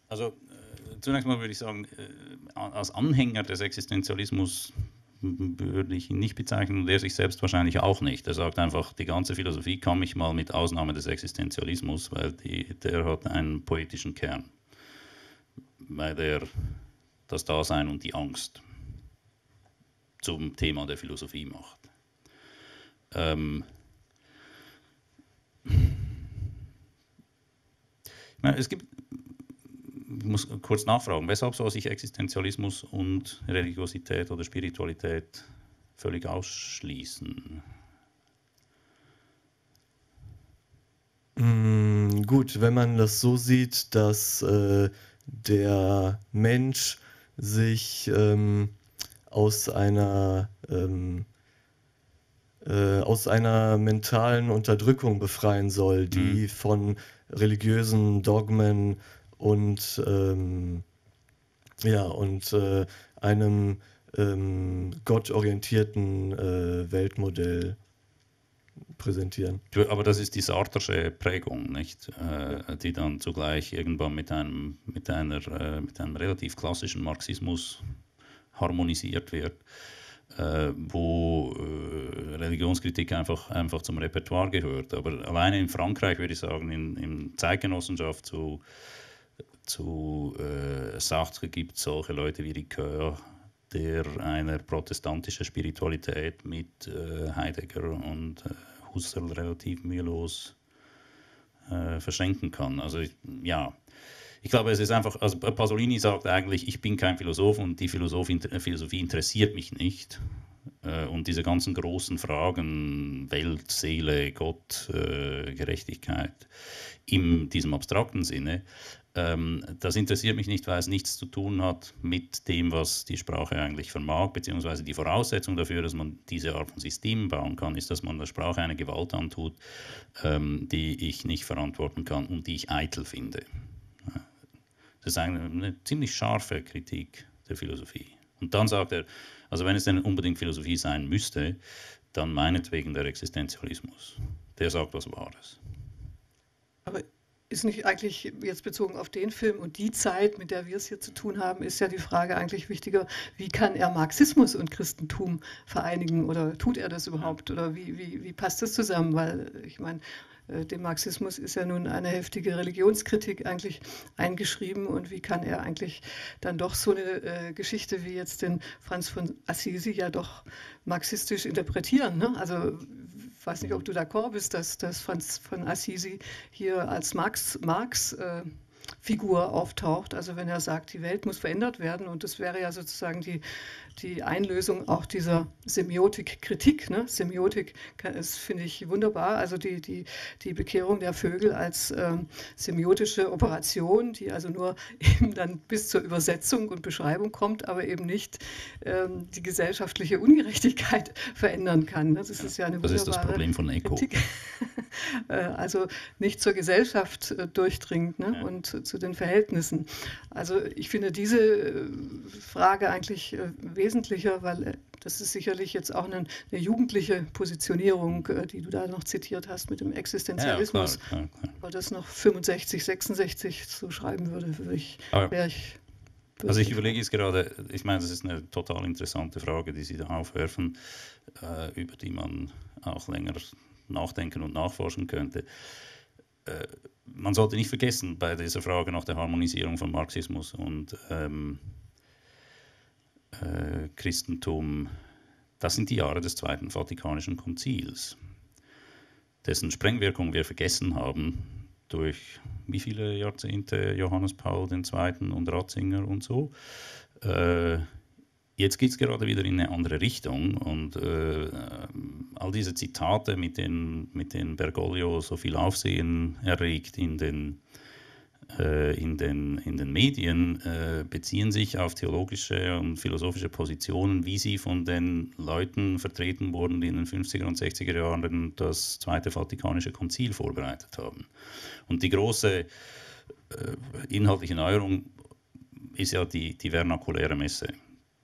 Also äh, zunächst mal würde ich sagen, äh, als Anhänger des Existenzialismus würde ich ihn nicht bezeichnen und er sich selbst wahrscheinlich auch nicht. Er sagt einfach, die ganze Philosophie kann mich mal mit Ausnahme des Existenzialismus, weil die, der hat einen poetischen Kern weil er das Dasein und die Angst zum Thema der Philosophie macht. Ähm meine, es gibt, ich muss kurz nachfragen, weshalb soll sich Existenzialismus und Religiosität oder Spiritualität völlig ausschließen? Mm, gut, wenn man das so sieht, dass äh, der Mensch sich ähm, aus einer ähm, äh, aus einer mentalen Unterdrückung befreien soll, die mhm. von religiösen Dogmen und ähm, ja und äh, einem ähm, gottorientierten äh, Weltmodell präsentieren. Aber das ist die Sartre'sche Prägung, nicht? Äh, die dann zugleich irgendwann mit einem, mit, einer, äh, mit einem relativ klassischen Marxismus harmonisiert wird, äh, wo äh, Religionskritik einfach, einfach zum Repertoire gehört. Aber alleine in Frankreich würde ich sagen, in, in Zeitgenossenschaft zu, zu äh, Sartre gibt es solche Leute wie Ricoeur, der eine protestantische Spiritualität mit äh, Heidegger und äh, Husserl relativ mühelos äh, verschenken kann. Also ich, ja, ich glaube, es ist einfach, also Pasolini sagt eigentlich, ich bin kein Philosoph und die Philosophie, Philosophie interessiert mich nicht. Äh, und diese ganzen großen Fragen, Welt, Seele, Gott, äh, Gerechtigkeit, in diesem abstrakten Sinne, ähm, das interessiert mich nicht, weil es nichts zu tun hat mit dem, was die Sprache eigentlich vermag, beziehungsweise die Voraussetzung dafür, dass man diese Art von Systemen bauen kann, ist, dass man der Sprache eine Gewalt antut, ähm, die ich nicht verantworten kann und die ich eitel finde. Das ist eine, eine ziemlich scharfe Kritik der Philosophie. Und dann sagt er, also wenn es denn unbedingt Philosophie sein müsste, dann meinetwegen der Existenzialismus. Der sagt was Wahres. Ist nicht eigentlich jetzt bezogen auf den Film und die Zeit, mit der wir es hier zu tun haben, ist ja die Frage eigentlich wichtiger, wie kann er Marxismus und Christentum vereinigen oder tut er das überhaupt oder wie, wie, wie passt das zusammen? Weil ich meine, äh, dem Marxismus ist ja nun eine heftige Religionskritik eigentlich eingeschrieben und wie kann er eigentlich dann doch so eine äh, Geschichte wie jetzt den Franz von Assisi ja doch marxistisch interpretieren. Ne? Also ich weiß nicht, ob du d'accord bist, dass, dass Franz von Assisi hier als Marx, Marx äh, Figur auftaucht. Also wenn er sagt, die Welt muss verändert werden und das wäre ja sozusagen die, die Einlösung auch dieser Semiotik-Kritik. Ne? Semiotik ist, finde ich, wunderbar. Also die, die, die Bekehrung der Vögel als ähm, semiotische Operation, die also nur eben dann bis zur Übersetzung und Beschreibung kommt, aber eben nicht ähm, die gesellschaftliche Ungerechtigkeit verändern kann. Das ist ja eine das ist das Problem von Eco. Äh, also nicht zur Gesellschaft äh, durchdringt ne? ja. und zu den Verhältnissen. Also ich finde diese äh, Frage eigentlich wesentlicher, weil das ist sicherlich jetzt auch eine, eine jugendliche Positionierung, die du da noch zitiert hast mit dem Existenzialismus. Ja, klar, klar, klar. Weil das noch 65, 66 so schreiben würde, würde ich, wäre ich also ich überlege es gerade, ich meine, das ist eine total interessante Frage, die Sie da aufwerfen, äh, über die man auch länger nachdenken und nachforschen könnte. Äh, man sollte nicht vergessen bei dieser Frage nach der Harmonisierung von Marxismus und ähm, äh, Christentum, das sind die Jahre des Zweiten Vatikanischen Konzils, dessen Sprengwirkung wir vergessen haben durch wie viele Jahrzehnte Johannes Paul II. und Ratzinger und so. Äh, Jetzt geht es gerade wieder in eine andere Richtung und äh, all diese Zitate, mit denen, mit denen Bergoglio so viel Aufsehen erregt in den, in den, in den Medien, äh, beziehen sich auf theologische und philosophische Positionen, wie sie von den Leuten vertreten wurden, die in den 50er und 60er Jahren das Zweite Vatikanische Konzil vorbereitet haben. Und die große äh, inhaltliche Neuerung ist ja die, die vernakuläre Messe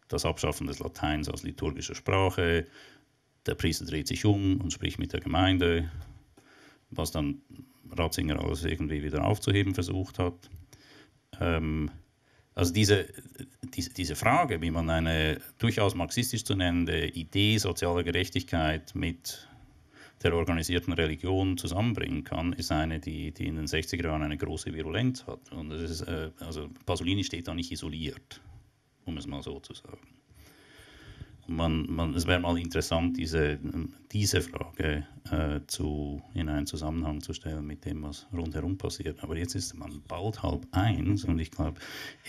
das Abschaffen des Lateins als liturgischer Sprache. Der Priester dreht sich um und spricht mit der Gemeinde, was dann Ratzinger alles irgendwie wieder aufzuheben versucht hat. Ähm, also diese, diese, diese Frage, wie man eine durchaus marxistisch zu nennende Idee sozialer Gerechtigkeit mit der organisierten Religion zusammenbringen kann, ist eine, die, die in den 60er Jahren eine große Virulenz hat. Und ist, äh, also Pasolini steht da nicht isoliert um es mal so zu sagen. Man, man, es wäre mal interessant, diese, diese Frage äh, zu, in einen Zusammenhang zu stellen mit dem, was rundherum passiert. Aber jetzt ist man bald halb eins und ich glaube,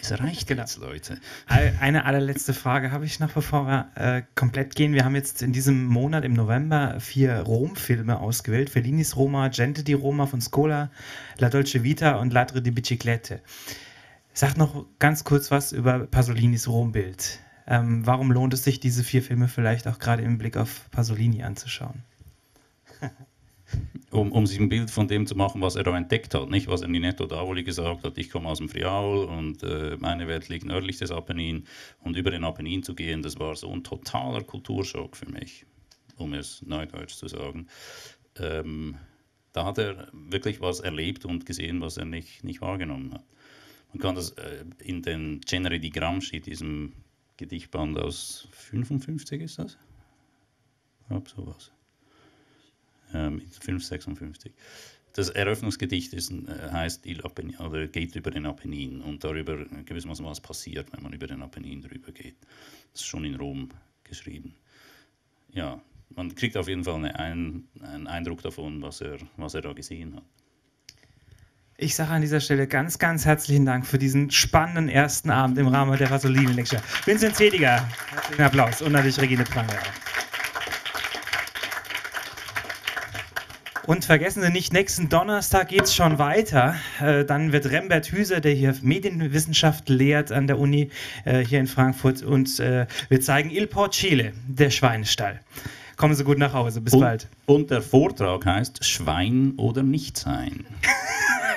es reicht genau. jetzt, Leute. Eine allerletzte Frage habe ich noch, bevor wir äh, komplett gehen. Wir haben jetzt in diesem Monat, im November, vier Rom-Filme ausgewählt. Fellinis Roma, Gente di Roma von Scola, La Dolce Vita und Ladre di Biciclette. Sag noch ganz kurz was über Pasolinis Rombild. Ähm, warum lohnt es sich, diese vier Filme vielleicht auch gerade im Blick auf Pasolini anzuschauen? um, um, sich ein Bild von dem zu machen, was er da entdeckt hat, nicht was er Ninetto Davoli gesagt hat, ich komme aus dem Friaul und äh, meine Welt liegt nördlich des Apennin und über den Apennin zu gehen, das war so ein totaler Kulturschock für mich, um es neudeutsch zu sagen. Ähm, da hat er wirklich was erlebt und gesehen, was er nicht, nicht wahrgenommen hat. Man kann das äh, in den Genere di Gramsci, diesem Gedichtband aus 55 ist das? Ich glaube sowas. Ähm, 556. Das Eröffnungsgedicht ist, äh, heißt Il Apennin, oder geht über den Apennin und darüber gewissermaßen was passiert, wenn man über den Apennin drüber geht. Das ist schon in Rom geschrieben. Ja, man kriegt auf jeden Fall eine, einen Eindruck davon, was er, was er da gesehen hat. Ich sage an dieser Stelle ganz, ganz herzlichen Dank für diesen spannenden ersten Abend im Rahmen der Vasolini-Lecture. Vincent Zediger, einen Applaus und natürlich Regine Pranger. Und vergessen Sie nicht, nächsten Donnerstag geht es schon weiter. Äh, dann wird Rembert Hüser, der hier Medienwissenschaft lehrt an der Uni äh, hier in Frankfurt, und äh, wir zeigen Il Porcile, der Schweinestall. Kommen Sie gut nach Hause. Bis und, bald. Und der Vortrag heißt Schwein oder nicht